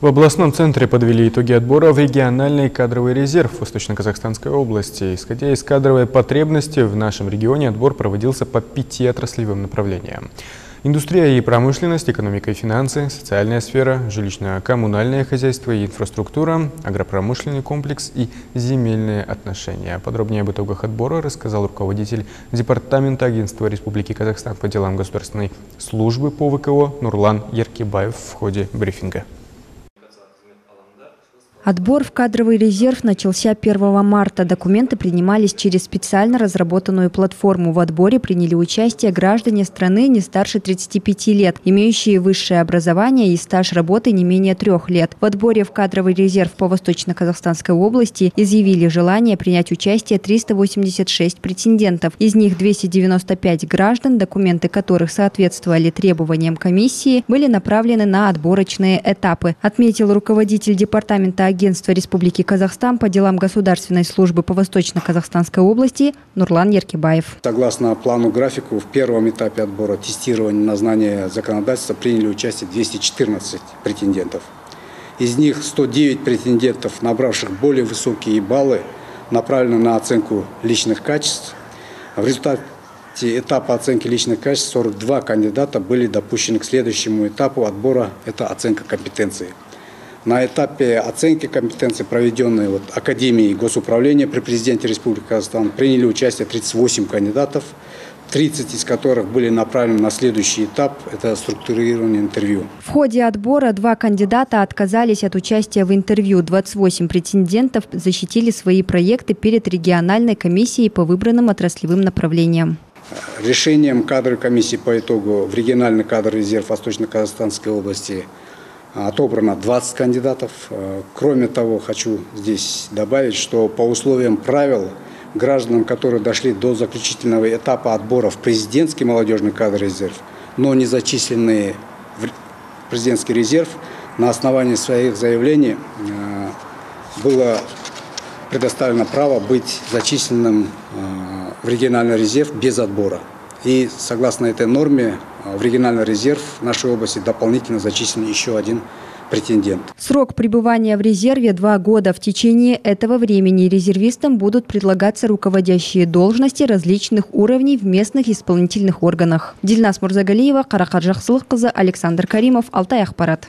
В областном центре подвели итоги отбора в региональный кадровый резерв Восточно-Казахстанской области. Исходя из кадровой потребности, в нашем регионе отбор проводился по пяти отраслевым направлениям. Индустрия и промышленность, экономика и финансы, социальная сфера, жилищно-коммунальное хозяйство и инфраструктура, агропромышленный комплекс и земельные отношения. Подробнее об итогах отбора рассказал руководитель Департамента Агентства Республики Казахстан по делам государственной службы по ВКО Нурлан Еркибаев в ходе брифинга. Отбор в кадровый резерв начался 1 марта. Документы принимались через специально разработанную платформу. В отборе приняли участие граждане страны не старше 35 лет, имеющие высшее образование и стаж работы не менее трех лет. В отборе в кадровый резерв по Восточно-Казахстанской области изъявили желание принять участие 386 претендентов. Из них 295 граждан, документы которых соответствовали требованиям комиссии, были направлены на отборочные этапы, отметил руководитель департамента агентства Республики Казахстан по делам государственной службы по Восточно-Казахстанской области Нурлан Еркибаев. Согласно плану графику, в первом этапе отбора тестирования на знание законодательства приняли участие 214 претендентов. Из них 109 претендентов, набравших более высокие баллы, направлены на оценку личных качеств. В результате этапа оценки личных качеств 42 кандидата были допущены к следующему этапу отбора – это оценка компетенции. На этапе оценки компетенции, проведенной вот Академией госуправления при президенте Республики Казахстан, приняли участие 38 кандидатов, 30 из которых были направлены на следующий этап – это структурирование интервью. В ходе отбора два кандидата отказались от участия в интервью. 28 претендентов защитили свои проекты перед региональной комиссией по выбранным отраслевым направлениям. Решением кадровой комиссии по итогу в региональный кадровый резерв Восточно-Казахстанской области – отобрано 20 кандидатов. Э, кроме того, хочу здесь добавить, что по условиям правил гражданам, которые дошли до заключительного этапа отбора в президентский молодежный кадр резерв, но не зачисленные в президентский резерв, на основании своих заявлений э, было предоставлено право быть зачисленным э, в региональный резерв без отбора. И согласно этой норме э, в региональный резерв нашей области дополнительно зачислен еще один претендент. Срок пребывания в резерве – два года. В течение этого времени резервистам будут предлагаться руководящие должности различных уровней в местных исполнительных органах. Дильнас Мурзагалиева, Каракаджахсылык Александр Каримов, Алтай Ахпарат.